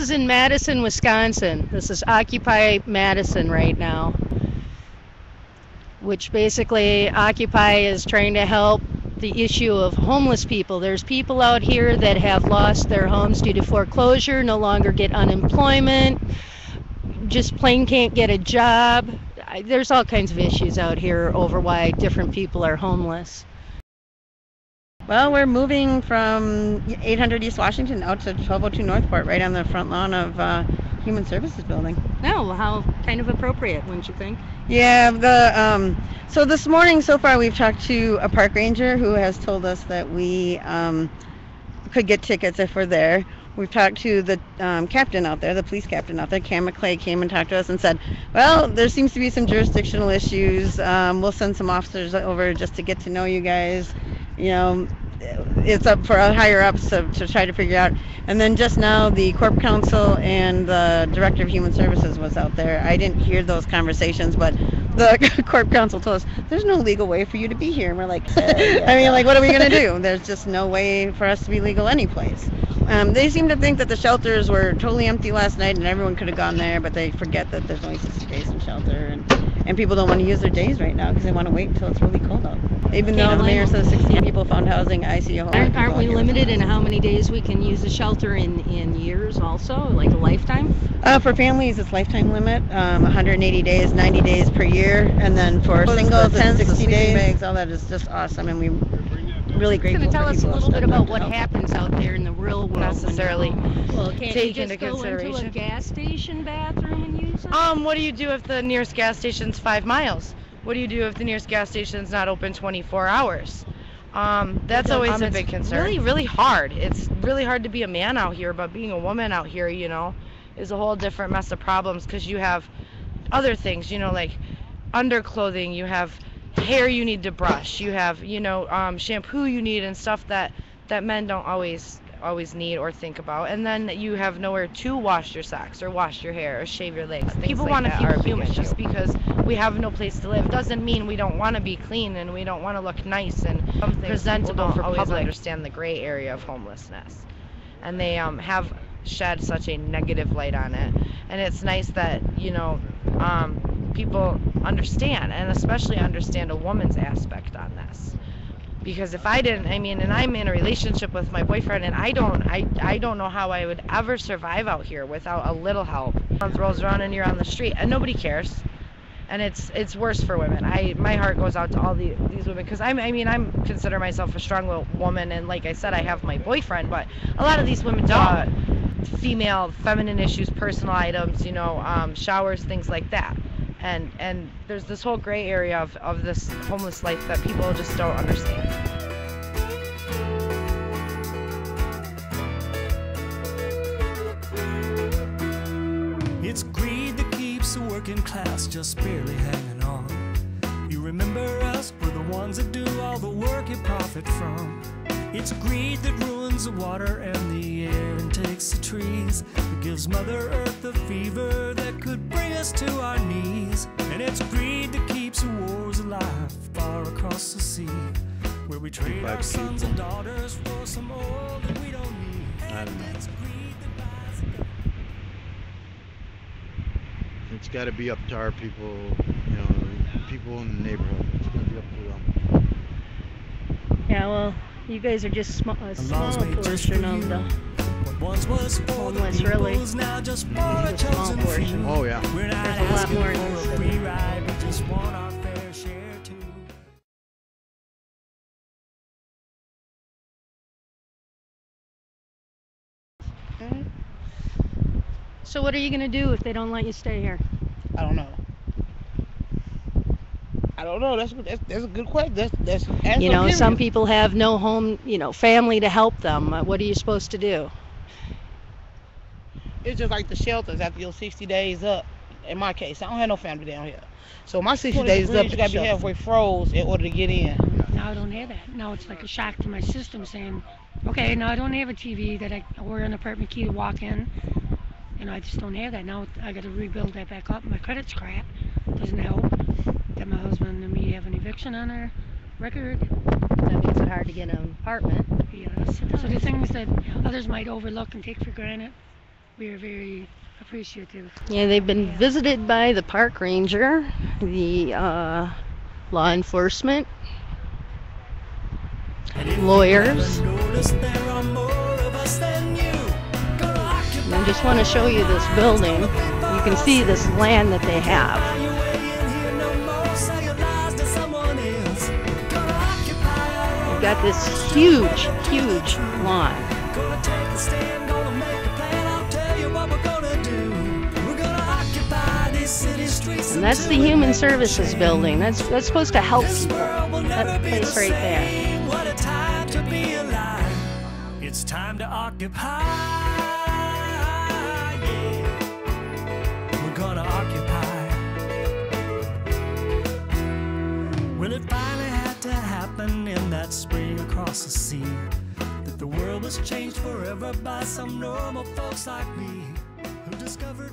is in Madison, Wisconsin. This is Occupy Madison right now, which basically Occupy is trying to help the issue of homeless people. There's people out here that have lost their homes due to foreclosure, no longer get unemployment, just plain can't get a job. There's all kinds of issues out here over why different people are homeless. Well, we're moving from 800 East Washington out to 1202 Northport, right on the front lawn of uh, Human Services Building. No, how kind of appropriate, wouldn't you think? Yeah, the um, so this morning so far we've talked to a park ranger who has told us that we um, could get tickets if we're there. We've talked to the um, captain out there, the police captain out there, Cam McClay, came and talked to us and said, well, there seems to be some jurisdictional issues. Um, we'll send some officers over just to get to know you guys. You know, it's up for higher ups to, to try to figure out. And then just now, the Corp Counsel and the Director of Human Services was out there. I didn't hear those conversations, but the Corp Counsel told us there's no legal way for you to be here. And we're like, I mean, like, what are we gonna do? There's just no way for us to be legal anyplace. Um, they seem to think that the shelters were totally empty last night and everyone could have gone there, but they forget that there's only 60 days in shelter and, and people don't want to use their days right now because they want to wait until it's really cold out. Even though the mayor says 16 people found housing, I see a whole Aren't, aren't we limited in how many days we can use the shelter in, in years also, like a lifetime? Uh, for families, it's lifetime limit, um, 180 days, 90 days per year, and then for singles, it's 60 days. Bags, all that is just awesome, and we really grateful. Can you tell us a little bit about what happens out there in the real world? Necessarily well, can't take you just into go consideration. into a gas station bathroom and use it? Um, what do you do if the nearest gas station's five miles? What do you do if the nearest gas station's not open 24 hours? Um, that's always um, a big concern. Really, really hard. It's really hard to be a man out here, but being a woman out here, you know, is a whole different mess of problems because you have other things, you know, like underclothing. You have hair you need to brush. You have, you know, um, shampoo you need and stuff that that men don't always always need or think about. And then you have nowhere to wash your socks or wash your hair or shave your legs. Things People like want to that are a feel human just because we have no place to live doesn't mean we don't want to be clean and we don't want to look nice and presentable for always public. understand the gray area of homelessness. And they um, have shed such a negative light on it. And it's nice that, you know, um, people understand and especially understand a woman's aspect on this because if I didn't, I mean, and I'm in a relationship with my boyfriend, and I don't, I, I don't know how I would ever survive out here without a little help. Month rolls around and you're on the street, and nobody cares, and it's it's worse for women. I my heart goes out to all the, these women because I'm, I mean, I'm consider myself a strong woman, and like I said, I have my boyfriend, but a lot of these women don't. Female, feminine issues, personal items, you know, um, showers, things like that and and there's this whole gray area of, of this homeless life that people just don't understand It's greed that keeps the working class just barely hanging on. You remember us, we're the ones that do all the work you profit from. It's greed that ruins the water and the air and takes the trees. It gives Mother Earth the fever that could bring us to our knees. And it's greed that keeps the wars alive far across the sea. Where we trade by our sons and daughters for some oil that we don't need. I don't know. It's greed that buys the It's got to be up to our people, you know, people in the neighborhood. It's going to be up to them. Yeah, well, you guys are just sm- a uh, small laws made just for portion of the. Once was for the Homeless, really. now just for a a small chosen portion. Oh, yeah. We're not There's a lot more in this city. free ride, we just want our fair share too. So what are you gonna do if they don't let you stay here? I don't know. I don't know. That's that's, that's a good question. That's that's answer You know, period. some people have no home, you know, family to help them. Uh, What are you supposed to do? It's just like the shelters after your 60 days up. In my case, I don't have no family down here. So my 60 days is up, degrees you gotta be halfway froze in order to get in. Now I don't have that. Now it's like a shock to my system saying, okay, now I don't have a TV that I or an apartment key to walk in. You know, I just don't have that. Now I got to rebuild that back up. My credit's crap. Doesn't help that my husband and me have an eviction on our record. That makes it hard to get an apartment. Yes. So the things that others might overlook and take for granted, we are very appreciative. Yeah, they've been visited by the park ranger, the uh, law enforcement, lawyers. I just want to show you this building. You can see this land that they have. They've got this huge, huge lawn. And that's the Human Services Building. That's that's supposed to help people. That place right there. It's time to occupy. Yeah. We're gonna occupy. Well, it finally had to happen that spring across the sea. That the world was changed forever by some normal folks like me who discovered